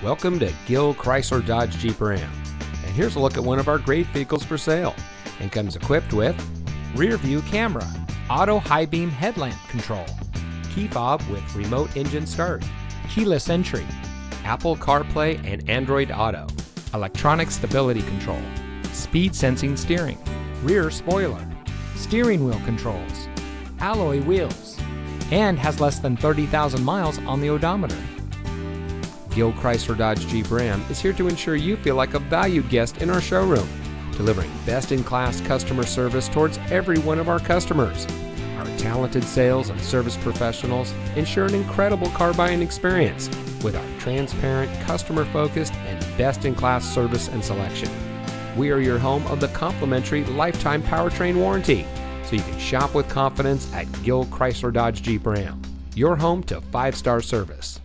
Welcome to Gill Chrysler Dodge Jeep Ram. And here's a look at one of our great vehicles for sale. And comes equipped with rear view camera, auto high beam headlamp control, key fob with remote engine start, keyless entry, Apple CarPlay and Android Auto, electronic stability control, speed sensing steering, rear spoiler, steering wheel controls, alloy wheels, and has less than 30,000 miles on the odometer. Gill Chrysler Dodge Jeep Ram is here to ensure you feel like a valued guest in our showroom, delivering best in class customer service towards every one of our customers. Our talented sales and service professionals ensure an incredible car buying experience with our transparent, customer focused, and best in class service and selection. We are your home of the complimentary lifetime powertrain warranty, so you can shop with confidence at Gill Chrysler Dodge Jeep Ram. Your home to five star service.